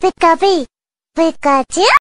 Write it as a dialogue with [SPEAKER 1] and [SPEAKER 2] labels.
[SPEAKER 1] Pika V. Pikachu?